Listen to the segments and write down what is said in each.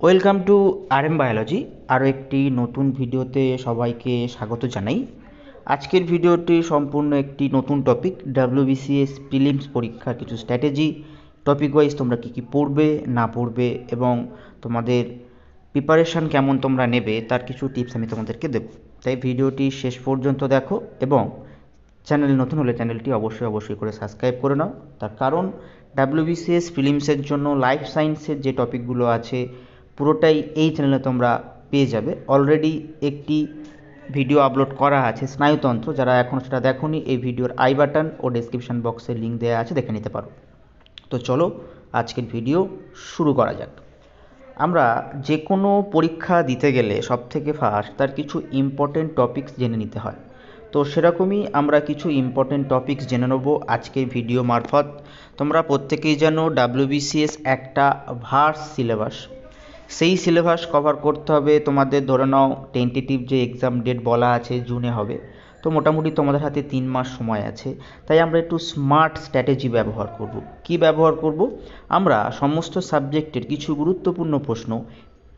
Welcome to R M biology আরও একটি নতুন ভিডিওতে সবাইকে স্বাগত জানাই। আজকের ভিডিওটি সম্পূর্ণ একটি নতুন টপিক ডাব্লিউবিসিএস প্রিলিমস পরীক্ষার কিছু স্ট্র্যাটেজি টপিক ওয়াইজ তোমরা কী কী পড়বে, না পড়বে, এবং তোমাদের প্রিপারেশান কেমন তোমরা নেবে, তার কিছু টিপস আমি তোমাদেরকে দেবো। তাই ভিডিওটি শেষ পর্যন্ত দেখো, এবং চ্যানেল নতুন হলে চ্যানেলটি অবশ্যই অবশ্যই করে সাবস্ক্রাইব করে নাও। তার কারণ ডাব্লিউবিসিএস ফিলিমসের জন্য লাইফ সায়েন্সের যে টপিকগুলো আছে পুরোটাই এই চ্যানেলে তোমরা পেয়ে যাবে। অলরেডি একটি ভিডিও আপলোড করা আছে স্নায়ুতন্ত্র। যারা এখনও সেটা দেখোনি, এই ভিডিওর আই বাটন ও ডেসক্রিপশন বক্সে লিঙ্ক দেওয়া আছে, দেখে নিতে পারো। তো চলো, আজকের ভিডিও শুরু করা যাক। আমরা যে কোনো পরীক্ষা দিতে গেলে সব থেকে ফার্স্ট তার কিছু ইম্পর্টেন্ট টপিকস জেনে নিতে হয়। তো সেরকমই আমরা কিছু ইম্পর্টেন্ট টপিকস জেনে নেব আজকের ভিডিও মারফত। তোমরা প্রত্যেকেই জানো ডাব্লিউবিসিএস একটা ভার্স সিলেবাস সেই সিলেবাস কভার করতে হবে। তোমাদের ধরে নাও টেন্টেটিভ যে এক্সাম ডেট বলা আছে জুনে হবে। তো মোটামুটি তোমাদের হাতে তিন মাস সময় আছে। তাই আমরা একটু স্মার্ট স্ট্র্যাটেজি ব্যবহার করব। কি ব্যবহার করব? আমরা সমস্ত সাবজেক্টের কিছু গুরুত্বপূর্ণ প্রশ্ন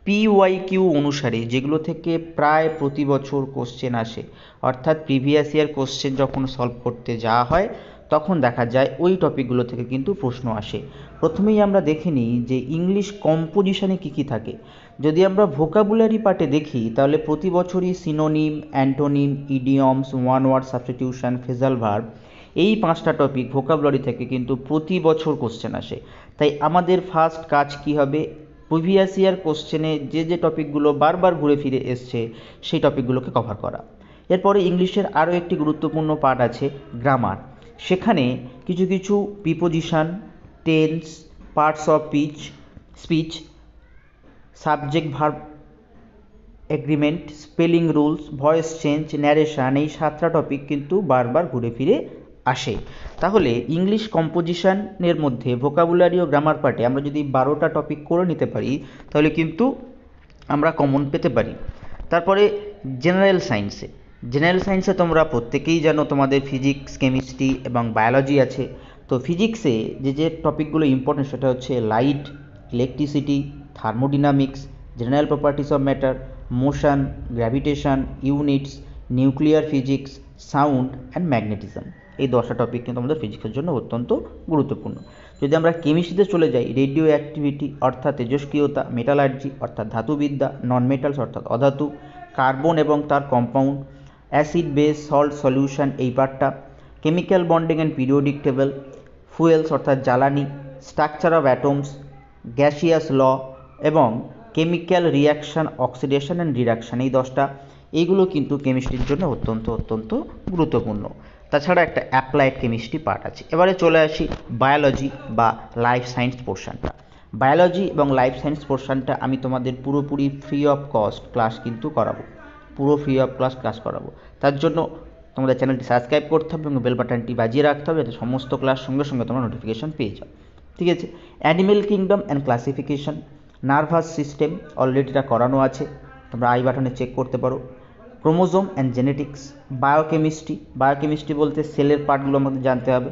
পিওয়াই কিউ অনুসারে যেগুলো থেকে প্রায় প্রতি বছর কোশ্চেন আসে, অর্থাৎ প্রিভিয়াস ইয়ার কোশ্চেন যখন সলভ করতে যাওয়া হয় তখন দেখা যায় ওই টপিকগুলো থেকে কিন্তু প্রশ্ন আসে। প্রথমেই আমরা দেখে নিই যে ইংলিশ কম্পোজিশনে কী কী থাকে। যদি আমরা ভোকাবুলারি পার্টে দেখি, তাহলে প্রতি বছরই synonym antonym idioms one word substitution phrasal verb এই পাঁচটা টপিক ভোকাবুলারি থেকে কিন্তু প্রতি বছর কোশ্চেন আসে। তাই আমাদের ফার্স্ট কাজ কি হবে? প্রিভিয়াস ইয়ার কোশ্চেনে যে যে টপিকগুলো বারবার ঘুরে ফিরে এসছে, সেই টপিকগুলোকে কভার করা। এরপরে ইংলিশের আরও একটি গুরুত্বপূর্ণ পার্ট আছে গ্রামার সেখানে কিছু কিছু preposition tense parts of pitch speech subject verb agreement spelling rules voice change narration এই সাতটা টপিক কিন্তু বারবার ঘুরে ফিরে আসে। তাহলে ইংলিশ কম্পোজিশনের মধ্যে ভোকাবুলারি ও গ্রামার পার্টে আমরা যদি বারোটা টপিক করে নিতে পারি, তাহলে কিন্তু আমরা কমন পেতে পারি। তারপরে জেনারেল সায়েন্সে জেনারেল সায়েন্সে তোমরা প্রত্যেকেই জানো তোমাদের ফিজিক্স কেমিস্ট্রি এবং বায়োলজি আছে। তো ফিজিক্সে যে যে টপিকগুলো ইম্পর্টেন্ট সেটা হচ্ছে light electricity thermodynamics general properties of matter motion gravitation units nuclear physics sound and magnetism এই দশটা টপিক কিন্তু আমাদের ফিজিক্সের জন্য অত্যন্ত গুরুত্বপূর্ণ। যদি আমরা কেমিস্ট্রিতে চলে যাই রেডিও অ্যাক্টিভিটি অর্থাৎ তেজস্ক্রিয়তা মেটালার্জি অর্থাৎ ধাতুবিদ্যা নন মেটালস অর্থাৎ অধাতু কার্বন এবং তার compound acid base, salt solution এই পার্টটা chemical bonding and periodic table, fuels অর্থাৎ জ্বালানি, structure of atoms, gaseous law এবং chemical reaction oxidation and reduction এই দশটা, এইগুলো কিন্তু কেমিস্ট্রির জন্য অত্যন্ত অত্যন্ত গুরুত্বপূর্ণ। তাছাড়া একটা অ্যাপ্লাইড কেমিস্ট্রি পার্ট আছে। এবারে চলে আসি বায়োলজি বা লাইফ সায়েন্স পোর্শনটা। বায়োলজি এবং লাইফ সায়েন্স পোর্শনটা আমি তোমাদের পুরোপুরি ফ্রি অফ কস্ট ক্লাস কিন্তু করাবো। পুরো ফ্রি অফ ক্লাস ক্লাস করাবো। তার জন্য তোমাদের চ্যানেলটি সাবস্ক্রাইব করতে হবে এবং বেল বাটনটি বাজিয়ে রাখতে হবে যাতে সমস্ত ক্লাস সঙ্গে সঙ্গে তোমরা নোটিফিকেশান পেয়ে যাও। ঠিক আছে? Animal kingdom and classification nervous system already এটা করানো আছে। তোমরা আই বাটনে চেক করতে পারো। Chromosome and genetics biochemistry biochemistry বলতে সেলের পার্টগুলো আমাদের জানতে হবে।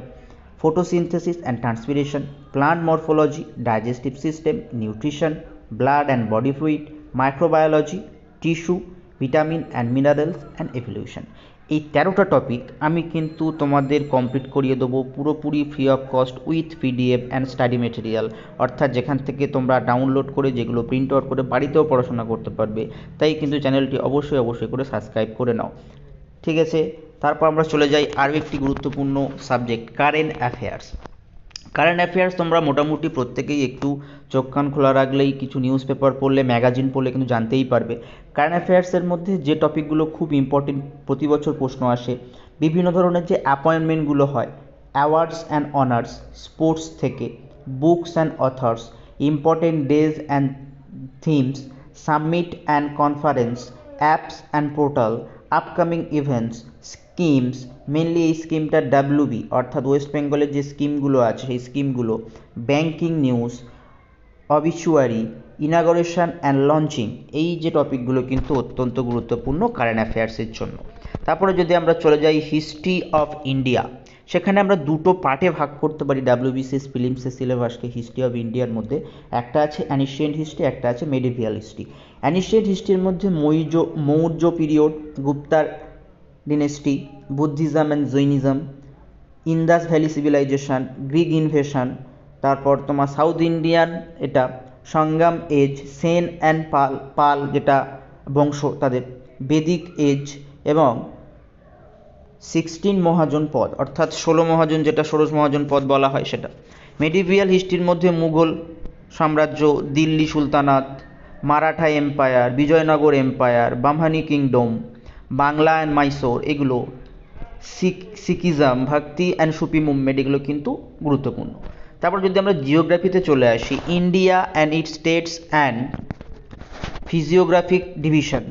Photosynthesis and transpiration plant morphology digestive system nutrition blood and body fluid microbiology tissue vitamin and minerals and evolution এই তেরোটা টপিক আমি কিন্তু তোমাদের কমপ্লিট করিয়ে দেবো পুরোপুরি free of cost with PDF and study material অর্থাৎ যেখান থেকে তোমরা ডাউনলোড করে যেগুলো প্রিন্ট আউট করে বাড়িতেও পড়াশোনা করতে পারবে, তাই কিন্তু চ্যানেলটি অবশ্যই অবশ্যই করে সাবস্ক্রাইব করে নাও। ঠিক আছে? তারপর আমরা চলে যাই আরও একটি গুরুত্বপূর্ণ subject current affairs current affairs তোমরা মোটামুটি প্রত্যেকেই একটু চোখ কান খোলা রাখলেই কিছু নিউজ পেপার পড়লে ম্যাগাজিন পড়লে কিন্তু জানতেই পারবে। কারেন্ট অ্যাফেয়ার্সের মধ্যে যে টপিকগুলো খুব ইম্পর্টেন্ট প্রতি বছর প্রশ্ন আসে, বিভিন্ন ধরনের যে অ্যাপয়েন্টমেন্টগুলো হয় অ্যাওয়ার্ডস অ্যান্ড অনার্স স্পোর্টস থেকে books and authors important days and themes submit and conference apps and portal upcoming events schemes mainly এই স্কিমটা ডাব্লিউবি অর্থাৎ ওয়েস্ট বেঙ্গলের যে স্কিমগুলো আছে, সেই স্কিমগুলো banking news obituary inauguration and launching এই যে টপিকগুলো কিন্তু অত্যন্ত গুরুত্বপূর্ণ কারেন্ট অ্যাফেয়ার্সের জন্য। তারপরে যদি আমরা চলে যাই হিস্ট্রি অফ ইন্ডিয়া সেখানে আমরা দুটো পার্টে ভাগ করতে পারি ডাব্লিউবিসিএস ফিলিমসের সিলেবাসকে হিস্ট্রি অফ ইন্ডিয়ার মধ্যে। একটা আছে অ্যানিশিয়েন্ট হিস্ট্রি একটা আছে মেডিভিয়াল হিস্ট্রি অ্যানিশিয়েন্ট হিস্ট্রির মধ্যে Maurya Maurya period গুপ্তার dynasty Buddhism and Jainism Indus valley civilization Greek invasion তারপর তোমার সাউথ ইন্ডিয়ান এটা সঙ্গাম এজ সেন অ্যান্ড পাল পাল যেটা বংশ তাদের বেদিক এজ এবং সিক্সটিন মহাজন পদ, অর্থাৎ ষোলো মহাজন যেটা ষোড়শ মহাজন পদ বলা হয় সেটা। মেডিভিয়াল হিস্ট্রির মধ্যে মুঘল সাম্রাজ্য, Delhi Sultanate, Maratha empire Vijayanagara empire Bahmani kingdom Bangla and Mysore এগুলো শিখিজম ভক্তি অ্যান্ড সুপি মুভমেন্ট এগুলো কিন্তু গুরুত্বপূর্ণ। তারপর যদি আমরা জিওগ্রাফিতে চলে আসি India and its states and physiographic division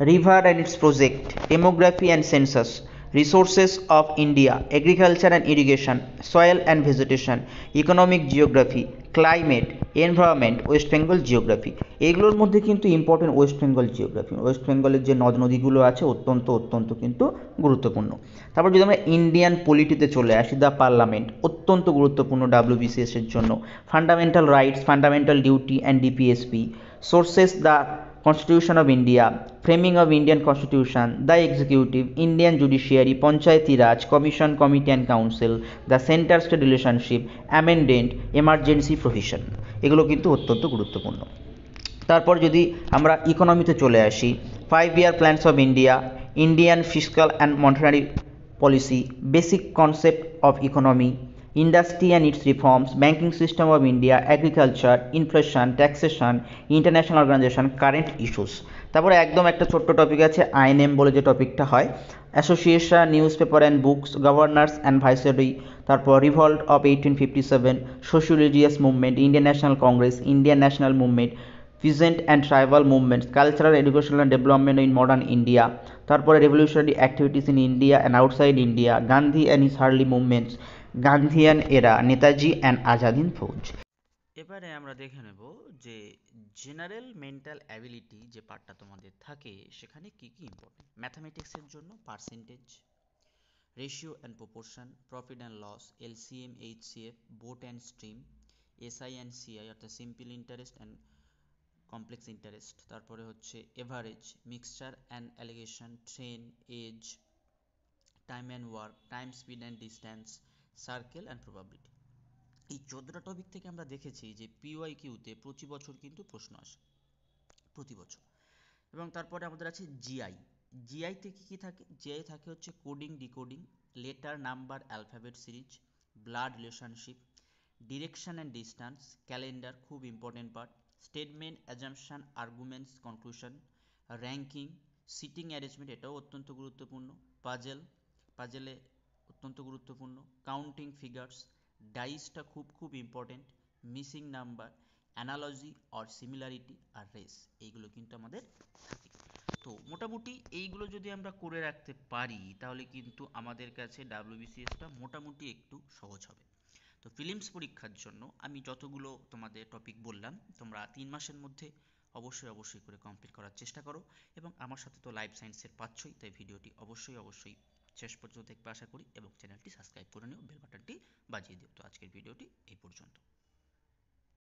river and its project demography and census resources of India, agriculture and irrigation, soil and vegetation, economic geography, climate, environment West Bengal geography এগুলোর মধ্যে কিন্তু important West Bengal geography West বেঙ্গলের যে নদ নদীগুলো আছে অত্যন্ত অত্যন্ত কিন্তু গুরুত্বপূর্ণ। তারপর যদি আমরা ইন্ডিয়ান পলিটিতে চলে আসি দ্য পার্লামেন্ট অত্যন্ত গুরুত্বপূর্ণ ডাব্লিউবিসিএস এর জন্য। Fundamental rights fundamental duty and DPSP sources the constitution of India framing of Indian constitution the executive Indian judiciary panchayati raj commission committee and council the centre state relationship amendment emergency provision এগুলো কিন্তু অত্যন্ত গুরুত্বপূর্ণ। তারপর যদি আমরা ইকোনমিতে চলে আসি five year plans of India Indian physical and monetary policy basic concept of economy industry and its reforms, banking system of India, agriculture, inflation, taxation, international organization, current issues. তারপরে একদম একটা ছোট্ট টপিক আছে আইএনএম বলে যে টপিকটা হয় association news paper and books governors and viceroy তারপর revolt of eighteen fifty seven socioreligious movement Indian National Congress Indian national movement peasant and tribal movements cultural educational development in modern India তারপরে revolutionary activities in India and outside India Gandhi and his early movements Gandhian era, Netaji and আজাদিন ফৌজ। এবারে আমরা দেখে নেব যে general mental ability যে পার্টটা তোমাদের থাকে, সেখানে কি কি ইম্পর্টেন্ট ম্যাথামেটিক্সের জন্য percentage ratio and proportion profit and loss LCM HCF boat and stream SI and CI অর্থাৎ simple interest and complex interest তারপরে হচ্ছে average mixture and alligation train age time and work time speed and distance circle and probability এই চোদ্দটা topic থেকে আমরা দেখেছি যে PY কিউতে প্রতি বছর কিন্তু প্রশ্ন আসে। প্রতি বছর। এবং তারপরে আমাদের আছে জিআই জিআইতে কী কী থাকে? জিআই থাকে হচ্ছে coding decoding letter number alphabet series blood relationship direction and distance calendar খুব important part statement assumption arguments conclusion ranking seating arrangement এটাও অত্যন্ত গুরুত্বপূর্ণ পাজেল পাজেলে অত্যন্ত গুরুত্বপূর্ণ। কাউন্টিং ফিগার্স ডাইসটা খুব খুব important missing number analogy or similarity R race এইগুলো কিন্তু আমাদের থাকে। তো মোটামুটি এইগুলো যদি আমরা করে রাখতে পারি, তাহলে কিন্তু আমাদের কাছে ডাব্লিউবিসিএসটা মোটামুটি একটু সহজ হবে। তো ফিলিমস পরীক্ষার জন্য আমি যতগুলো তোমাদের টপিক বললাম, তোমরা তিন মাসের মধ্যে অবশ্যই অবশ্যই করে কমপ্লিট করার চেষ্টা করো। এবং আমার সাথে তো লাইফ সায়েন্সের পাচ্ছই তাই ভিডিওটি অবশ্যই অবশ্যই শেষ পর্যন্ত দেখবে আশা করি এবং চ্যানেলটি সাবস্ক্রাইব করে নিও, বেল বাটনটি বাজিয়ে দিও। তো আজকের ভিডিওটি এই পর্যন্ত।